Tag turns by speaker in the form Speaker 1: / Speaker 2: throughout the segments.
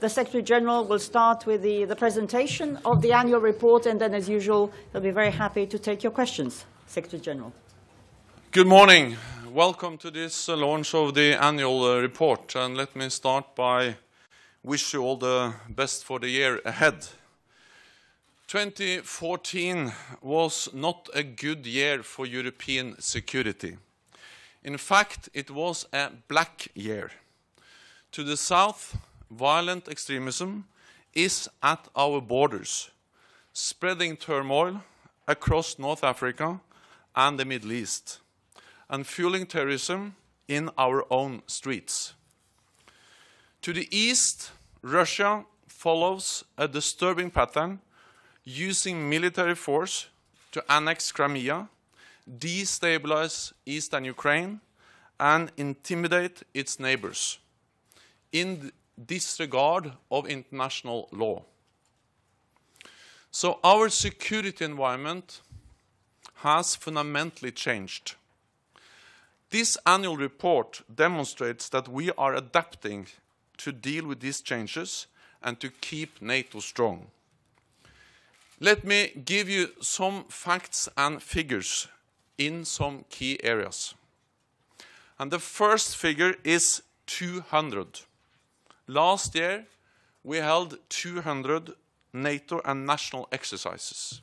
Speaker 1: the Secretary General will start with the, the presentation of the annual report, and then, as usual, he'll be very happy to take your questions. Secretary General.
Speaker 2: Good morning. Welcome to this uh, launch of the annual uh, report. And let me start by wish you all the best for the year ahead. 2014 was not a good year for European security. In fact, it was a black year. To the south, violent extremism is at our borders, spreading turmoil across North Africa and the Middle East, and fueling terrorism in our own streets. To the east, Russia follows a disturbing pattern using military force to annex Crimea destabilize eastern Ukraine, and intimidate its neighbors in disregard of international law. So our security environment has fundamentally changed. This annual report demonstrates that we are adapting to deal with these changes and to keep NATO strong. Let me give you some facts and figures in some key areas. And the first figure is 200. Last year, we held 200 NATO and national exercises.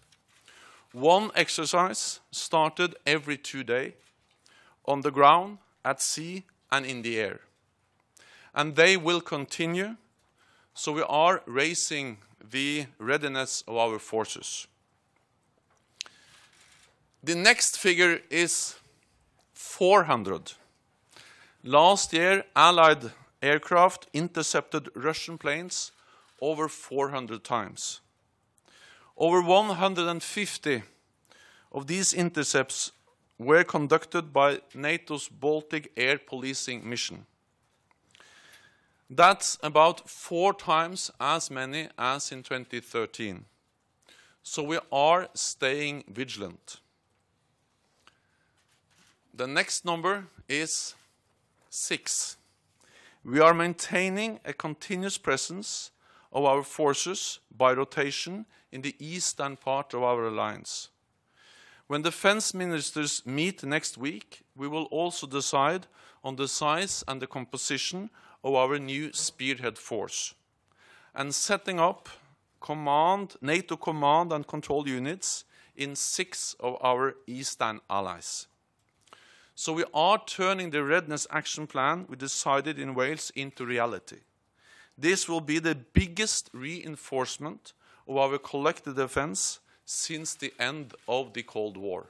Speaker 2: One exercise started every two days on the ground, at sea, and in the air. And they will continue, so we are raising the readiness of our forces. The next figure is 400. Last year, Allied aircraft intercepted Russian planes over 400 times. Over 150 of these intercepts were conducted by NATO's Baltic Air Policing Mission. That's about four times as many as in 2013. So we are staying vigilant. The next number is 6. We are maintaining a continuous presence of our forces by rotation in the eastern part of our alliance. When defense ministers meet next week, we will also decide on the size and the composition of our new spearhead force and setting up command, NATO command and control units in six of our eastern allies. So we are turning the readiness action plan we decided in Wales into reality. This will be the biggest reinforcement of our collective defense since the end of the Cold War.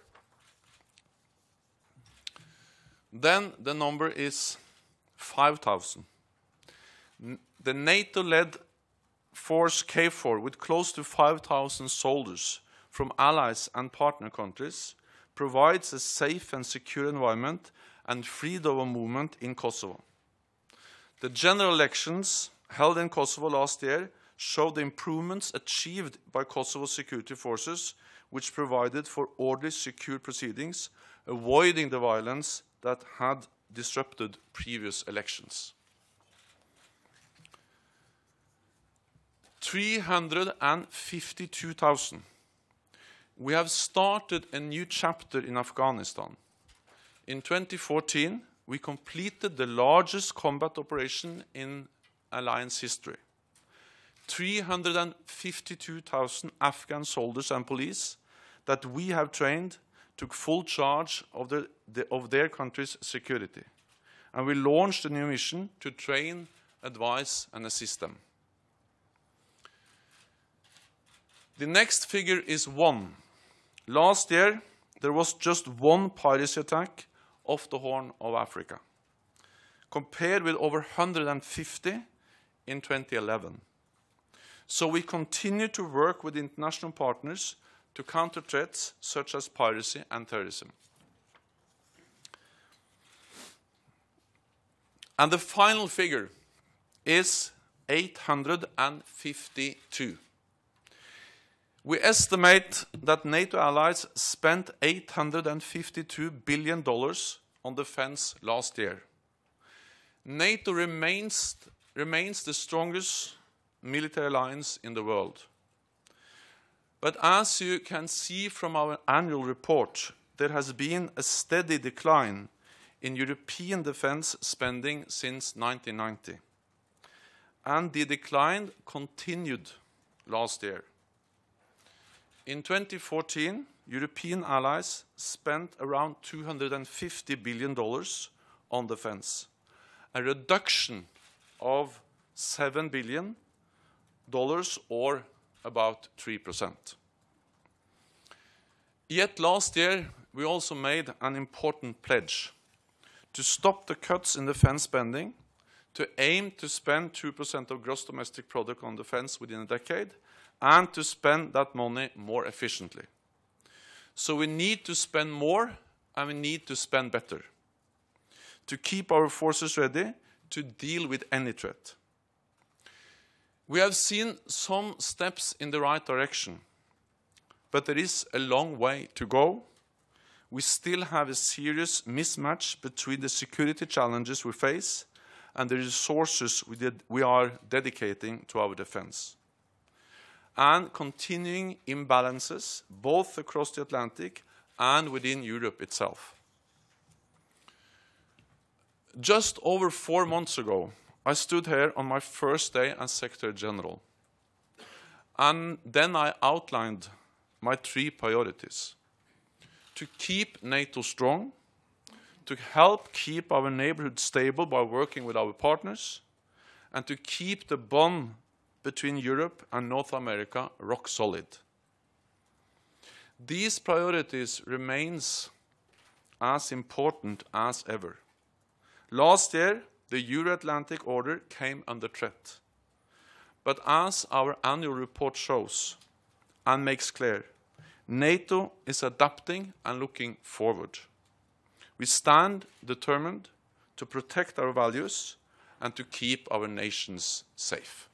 Speaker 2: Then the number is 5,000. The NATO-led force KFOR with close to 5,000 soldiers from allies and partner countries provides a safe and secure environment and freedom of movement in Kosovo. The general elections held in Kosovo last year showed the improvements achieved by Kosovo security forces, which provided for orderly, secure proceedings, avoiding the violence that had disrupted previous elections. 352,000 we have started a new chapter in Afghanistan. In 2014, we completed the largest combat operation in alliance history. 352,000 Afghan soldiers and police that we have trained took full charge of, the, the, of their country's security. And we launched a new mission to train, advise, and assist them. The next figure is one. Last year, there was just one piracy attack off the Horn of Africa, compared with over 150 in 2011. So we continue to work with international partners to counter threats such as piracy and terrorism. And the final figure is 852. We estimate that NATO allies spent $852 billion on defense last year. NATO remains, remains the strongest military alliance in the world. But as you can see from our annual report, there has been a steady decline in European defense spending since 1990. And the decline continued last year. In 2014, European allies spent around $250 billion on defense, a reduction of $7 billion or about 3%. Yet last year, we also made an important pledge to stop the cuts in defense spending, to aim to spend 2% of gross domestic product on defense within a decade, and to spend that money more efficiently. So we need to spend more, and we need to spend better to keep our forces ready to deal with any threat. We have seen some steps in the right direction, but there is a long way to go. We still have a serious mismatch between the security challenges we face and the resources we, did, we are dedicating to our defense. And continuing imbalances both across the Atlantic and within Europe itself. Just over four months ago, I stood here on my first day as Secretary General. And then I outlined my three priorities to keep NATO strong, to help keep our neighborhood stable by working with our partners, and to keep the bond between Europe and North America rock solid. These priorities remains as important as ever. Last year, the Euro-Atlantic order came under threat. But as our annual report shows and makes clear, NATO is adapting and looking forward. We stand determined to protect our values and to keep our nations safe.